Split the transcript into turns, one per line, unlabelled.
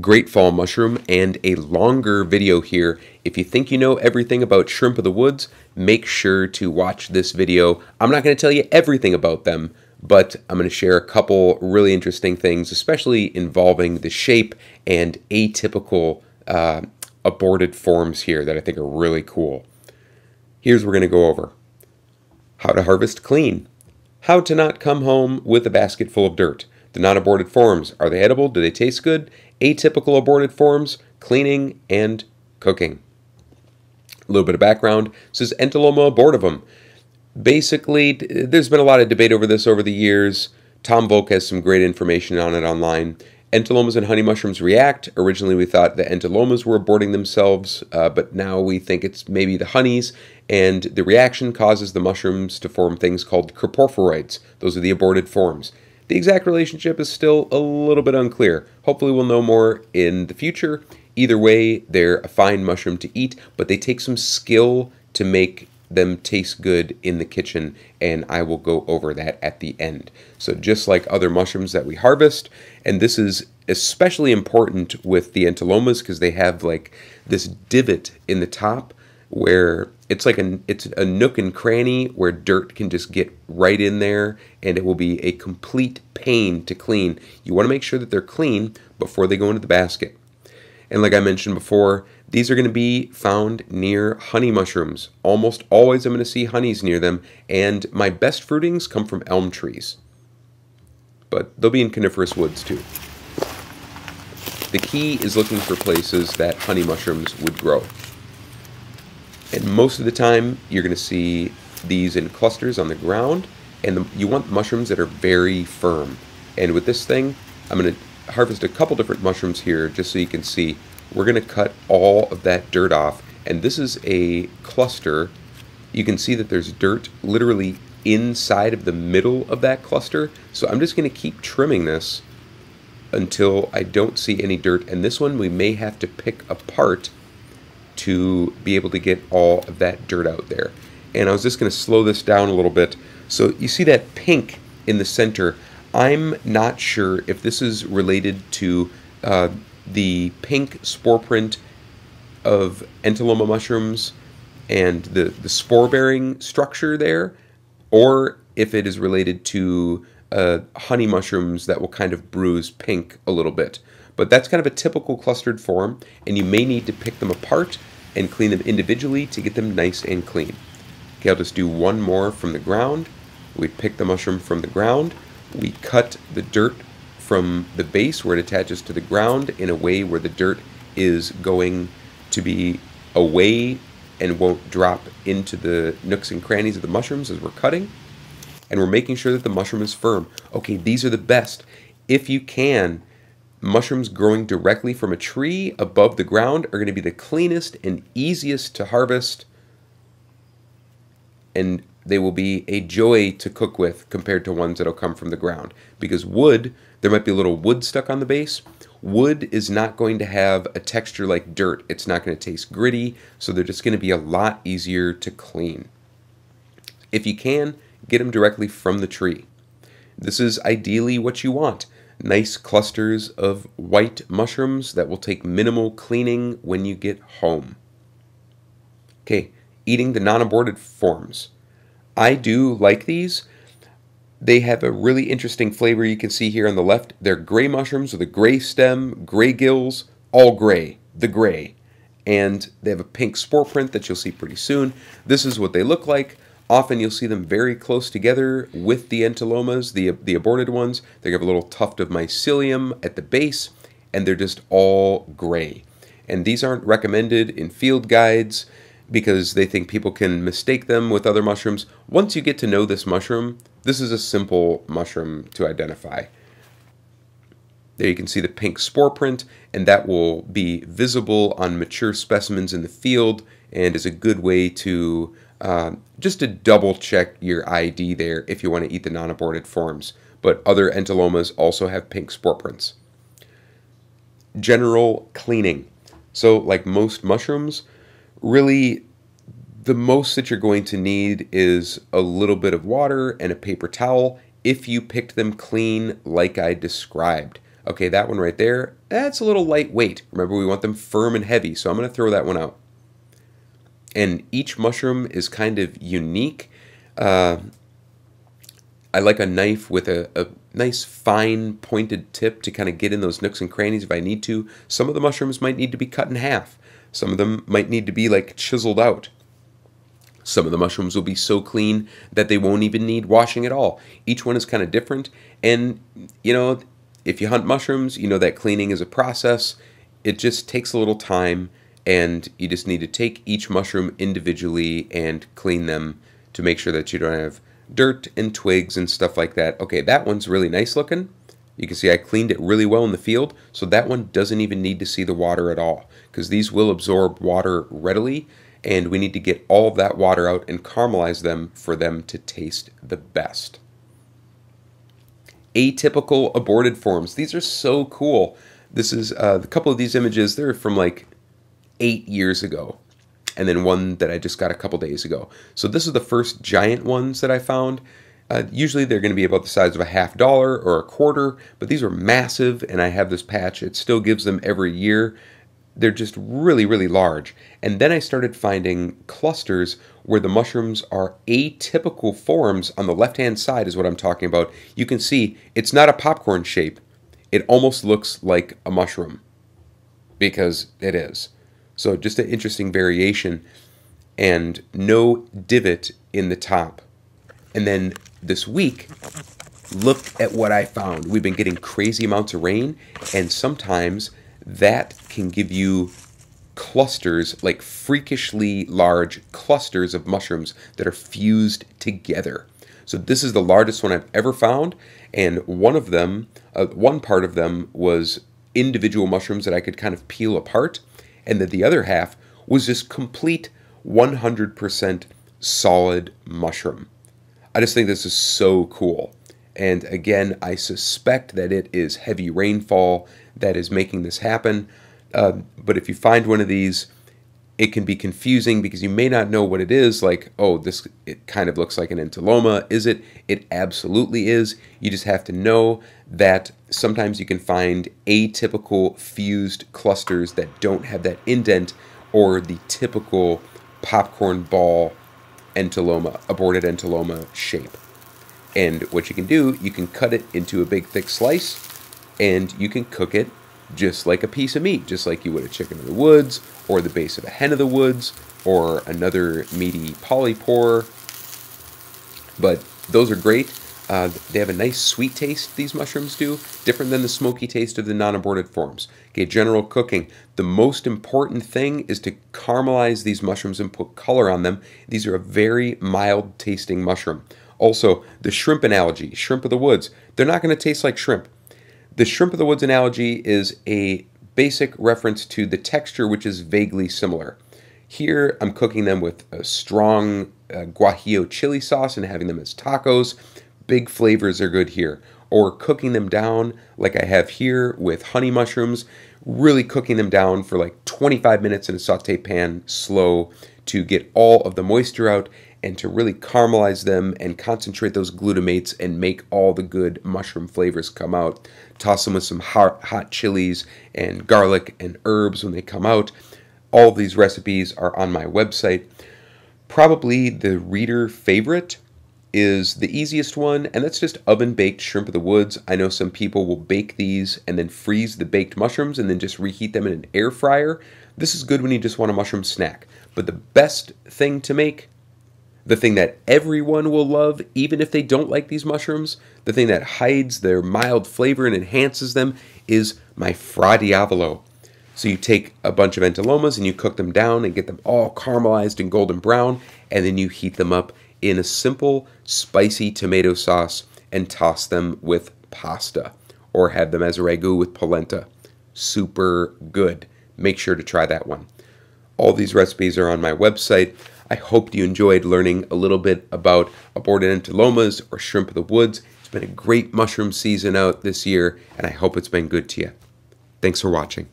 great fall mushroom and a longer video here. If you think you know everything about shrimp of the woods, make sure to watch this video. I'm not going to tell you everything about them, but I'm going to share a couple really interesting things, especially involving the shape and atypical uh, aborted forms here that I think are really cool. Here's what we're going to go over. How to harvest clean. How to not come home with a basket full of dirt. The non-aborted forms, are they edible? Do they taste good? Atypical aborted forms, cleaning, and cooking. A little bit of background. This is Entoloma abortivum. Basically, there's been a lot of debate over this over the years. Tom Volk has some great information on it online. Entolomas and honey mushrooms react. Originally, we thought the entolomas were aborting themselves, uh, but now we think it's maybe the honeys, and the reaction causes the mushrooms to form things called carpophoroids. Those are the aborted forms. The exact relationship is still a little bit unclear. Hopefully, we'll know more in the future. Either way, they're a fine mushroom to eat, but they take some skill to make them taste good in the kitchen, and I will go over that at the end. So, just like other mushrooms that we harvest, and this is especially important with the entolomas because they have like this divot in the top where it's like a it's a nook and cranny where dirt can just get right in there and it will be a complete pain to clean. You want to make sure that they're clean before they go into the basket. And like I mentioned before, these are going to be found near honey mushrooms. Almost always I'm going to see honeys near them, and my best fruitings come from elm trees. But they'll be in coniferous woods too. The key is looking for places that honey mushrooms would grow. And most of the time, you're going to see these in clusters on the ground, and the, you want mushrooms that are very firm. And with this thing, I'm going to harvest a couple different mushrooms here just so you can see. We're going to cut all of that dirt off, and this is a cluster. You can see that there's dirt literally inside of the middle of that cluster. So I'm just going to keep trimming this until I don't see any dirt. And this one we may have to pick apart to be able to get all of that dirt out there. And I was just going to slow this down a little bit. So you see that pink in the center. I'm not sure if this is related to uh, the pink spore print of Entoloma mushrooms and the, the spore bearing structure there, or if it is related to uh, honey mushrooms that will kind of bruise pink a little bit. But that's kind of a typical clustered form, and you may need to pick them apart and clean them individually to get them nice and clean. Okay, I'll just do one more from the ground. We pick the mushroom from the ground. We cut the dirt from the base where it attaches to the ground in a way where the dirt is going to be away and won't drop into the nooks and crannies of the mushrooms as we're cutting. And we're making sure that the mushroom is firm. Okay, these are the best. If you can, mushrooms growing directly from a tree above the ground are going to be the cleanest and easiest to harvest and they will be a joy to cook with compared to ones that'll come from the ground. Because wood there might be a little wood stuck on the base. Wood is not going to have a texture like dirt. It's not going to taste gritty so they're just going to be a lot easier to clean. If you can get them directly from the tree. This is ideally what you want nice clusters of white mushrooms that will take minimal cleaning when you get home. Okay, eating the non-aborted forms. I do like these. They have a really interesting flavor you can see here on the left. They're gray mushrooms with a gray stem, gray gills, all gray, the gray. And they have a pink spore print that you'll see pretty soon. This is what they look like. Often you'll see them very close together with the entolomas, the, the aborted ones. They have a little tuft of mycelium at the base, and they're just all gray. And these aren't recommended in field guides because they think people can mistake them with other mushrooms. Once you get to know this mushroom, this is a simple mushroom to identify. There you can see the pink spore print, and that will be visible on mature specimens in the field and is a good way to uh, just to double check your ID there if you want to eat the non-aborted forms. But other entolomas also have pink spore prints. General cleaning. So like most mushrooms, really the most that you're going to need is a little bit of water and a paper towel if you picked them clean like I described. Okay, that one right there, that's a little lightweight. Remember, we want them firm and heavy, so I'm going to throw that one out. And each mushroom is kind of unique. Uh, I like a knife with a, a nice fine pointed tip to kind of get in those nooks and crannies if I need to. Some of the mushrooms might need to be cut in half. Some of them might need to be like chiseled out. Some of the mushrooms will be so clean that they won't even need washing at all. Each one is kind of different. And, you know, if you hunt mushrooms, you know that cleaning is a process. It just takes a little time, and you just need to take each mushroom individually and clean them to make sure that you don't have dirt and twigs and stuff like that. Okay, that one's really nice looking. You can see I cleaned it really well in the field, so that one doesn't even need to see the water at all, because these will absorb water readily, and we need to get all of that water out and caramelize them for them to taste the best. Atypical aborted forms. These are so cool. This is uh, a couple of these images, they're from like eight years ago and then one that I just got a couple days ago. So this is the first giant ones that I found. Uh, usually they're going to be about the size of a half dollar or a quarter, but these are massive, and I have this patch. It still gives them every year. They're just really, really large. And then I started finding clusters where the mushrooms are atypical forms on the left-hand side is what I'm talking about. You can see it's not a popcorn shape. It almost looks like a mushroom because it is. So just an interesting variation and no divot in the top. And then this week, look at what I found. We've been getting crazy amounts of rain, and sometimes that can give you clusters, like freakishly large clusters of mushrooms that are fused together. So this is the largest one I've ever found, and one of them, uh, one part of them was individual mushrooms that I could kind of peel apart, and that the other half was this complete 100% solid mushroom. I just think this is so cool. And again, I suspect that it is heavy rainfall that is making this happen. Uh, but if you find one of these, it can be confusing because you may not know what it is. Like, oh, this it kind of looks like an entoloma. Is it? It absolutely is. You just have to know that sometimes you can find atypical fused clusters that don't have that indent or the typical popcorn ball entoloma, aborted entoloma shape. And what you can do, you can cut it into a big thick slice and you can cook it just like a piece of meat, just like you would a chicken of the woods or the base of a hen of the woods or another meaty polypore. But those are great. Uh, they have a nice sweet taste, these mushrooms do, different than the smoky taste of the non-aborted forms. Okay, general cooking. The most important thing is to caramelize these mushrooms and put color on them. These are a very mild tasting mushroom. Also, the shrimp analogy, shrimp of the woods, they're not going to taste like shrimp. The shrimp of the woods analogy is a basic reference to the texture, which is vaguely similar. Here, I'm cooking them with a strong uh, guajillo chili sauce and having them as tacos big flavors are good here. Or cooking them down like I have here with honey mushrooms, really cooking them down for like 25 minutes in a saute pan, slow, to get all of the moisture out and to really caramelize them and concentrate those glutamates and make all the good mushroom flavors come out. Toss them with some hot, hot chilies and garlic and herbs when they come out. All these recipes are on my website. Probably the reader favorite is the easiest one, and that's just oven baked shrimp of the woods. I know some people will bake these and then freeze the baked mushrooms and then just reheat them in an air fryer. This is good when you just want a mushroom snack. But the best thing to make, the thing that everyone will love, even if they don't like these mushrooms, the thing that hides their mild flavor and enhances them, is my fra diavolo. So you take a bunch of entolomas and you cook them down and get them all caramelized and golden brown, and then you heat them up in a simple spicy tomato sauce and toss them with pasta or have them as a ragu with polenta. Super good. Make sure to try that one. All these recipes are on my website. I hope you enjoyed learning a little bit about aborted entolomas or shrimp of the woods. It's been a great mushroom season out this year, and I hope it's been good to you. Thanks for watching.